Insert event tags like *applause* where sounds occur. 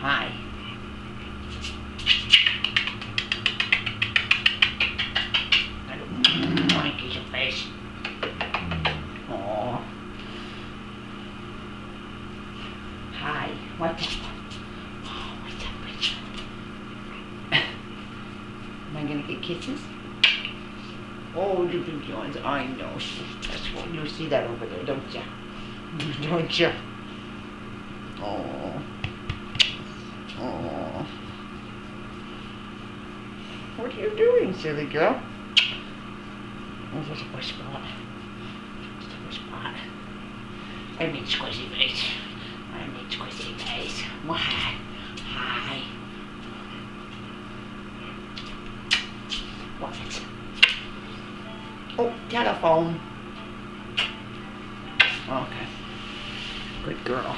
high. I want face. Oh. Hi. What the? Oh, what's up. Am I gonna get kisses? Oh, you big ones. I know. That's what you see that over there, don't ya? *laughs* don't ya? Oh. What are you doing, silly girl? Oh, there's a bush spot. A bush spot. I mean squishy face. I mean squishy face. Why? Hi. What? Oh, telephone. Okay. Good girl.